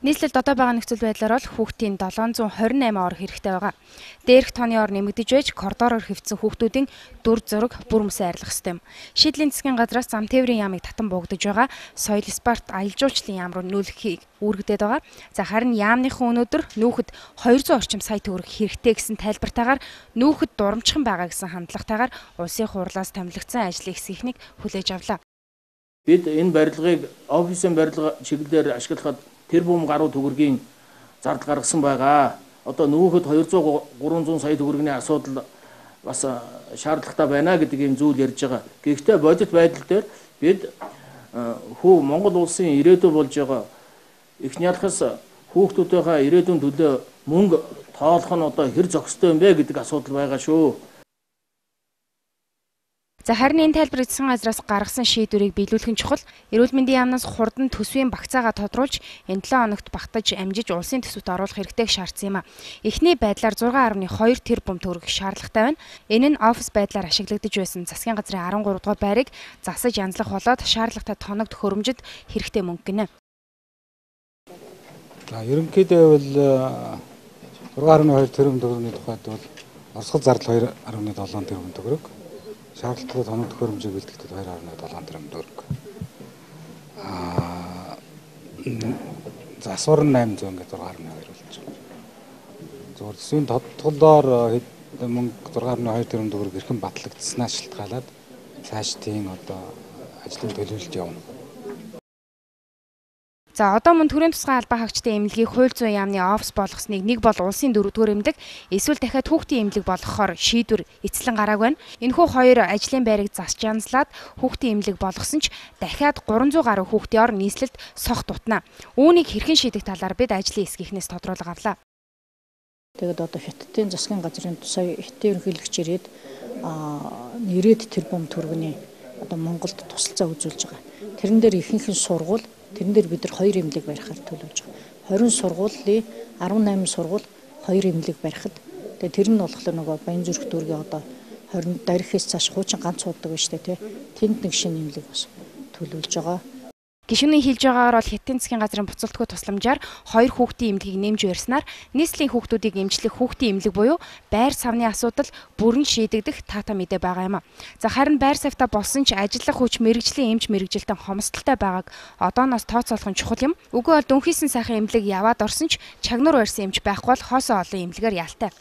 Нийслэлд одоо байгаа нөхцөл байдлаар бол хүүхдийн 728 ор хэрэгтэй байгаа. Дээрх тооны ор нэмэгдэж байж коридороор хөвцсөн хүүхдүүдийн дүр зураг бүр мөсөө арилгах юм. Шийдлийн засгийн газраас зам тээврийн яамыг татан буугдаж байгаа соёл спорт аялал жуулчлалын яам руу нүүлгэхийг үүрэгдээд байгаа. За харин яамныхан өнөөдөр нүүхэд 200 орчим сая төгрөг хэрэгтэй гэсэн тайлбартаагаар нүүхэд дурамчхан байгаа гэсэн хандлагатайгаар улсын хурлаас томилогдсон ажлын хэсгийнхнийг хүлээж авлаа. Бид энэ барилгыг офисын барилга чиглэлээр ашиглахад тэр бум гаруй төгрөгийн зардал гаргасан байгаа. Одоо нүүхэд 200 300 сая төгрөгийн асуудал бас шаардлагатай байна гэдэг юм зүйл ярьж байгаа. Гэхдээ бодит байдал дээр бид хүү Монгол улсын ирээдүй болж байгаа их нялхас хүүхдүүдийнхээ ирээдүйн төлөө мөнгө тоолох нь одоо хэр зохистой юм бэ гэдэг асуудал байгаа шүү. За харин энэ тайлбар эзэн газраас гаргасан шийдвэрийг биелүүлэх нь чухал. Эрүүл мэндийн яамнаас хурдан төсвийн багцаагаа тодруулж энэ 7 хоногт багтаж амжиж улсын төсөвт оруулах хэрэгтэйг шаардсан юм а. Эхний байдлаар 6.2 тэрбум төгрөг шаардлагатай байна. Энэ нь офис байдлаар ашиглагдаж байсан засгийн газрын 13 дугаар байрыг засаж янзлах болоод шаардлагатай тоног төхөөрөмжөд хэрэгтэй мөнгө гинэ. За ерөнхийдөө бол 6.2 тэрбум төгрөгийн тухайд бол орсгол зардал 2.7 тэрбум төгрөг шаардлагатай тоног төхөөрөмжийг бэлтгэхэд 2.7 тэрбум төгрөг. Аа засвар нь 800 ингээд 6.2 болж байгаа. Зүгээр төсвийн тодтголоор мөнгө 6.2 тэрбум төгрөг эрхэм батлагдсанаас шалтгаалаад цааш тийм одоо ажлын төлөвлөлт явна. За одоо мөн төрийн тусгай албан хаагчдын эмнэлгийг хууль зүйн яамны офис болгосныг нэг бол улсын дөрөвдүгээр эмнэлэг эсвэл дахиад хүүхдийн эмнэлэг болгохоор шийдвэр эцлэн гарааг байна. Энэхүү хоёр ажлын байрыг засч янзлаад хүүхдийн эмнэлэг болгосон ч дахиад 300 гаруй хүүхдийн ор нийслэлд сох дутна. Үүнийг хэрхэн шийдэх талаар бид ажлын хэсгийнхнээс тодруулга авлаа. Тэгэд одоо хятадын засгийн газрын сая хятадын ерөнхийлөгч ирээд 90 тэрбум төгрөгийн одоо Монголд тусалцаа үзүүлж байгаа. Тэрэн дээр ихэнх нь сургууль Тэрэн дээр бид нар хоёр эмнэлэг барихаар төлөвлөж байгаа. 20 сургуулийн 18 сургууль хоёр эмнэлэг барихад тэгээ тэр нь болохоор нөгөө Баян зүрх дүүргийн одоо 20 дарихээс цааш хуучин ганц суудаг шүү дээ тий. Тэнд нэг шинэ эмнэлэг бас төлөвлөж байгаа. Гишүүний хэлж байгаагаар бол Хятадын засгийн газрын буцалтгүй тусламжаар хоёр хүүхдийн эмнэлгийг нэмж барьснаар нийслэлийн хүүхдүүдийг эмчлэх хүүхдийн эмнэлэг буюу байр савны асуудал бүрэн шийдэгдэх таата мэдээ байгаа юм а. За харин байр савта болсон ч ажиллах хүч мэрэгжлийн эмч мэрэгжилтэн хомсдолтой байгааг одооноос тооцоолох нь чухал юм. Үгүй бол дүнхийсэн сайхан эмнэлэг яваад орсон ч чагнуур барьсан эмч байхгүй бол хоосоо олон эмнэлгээр ялтай.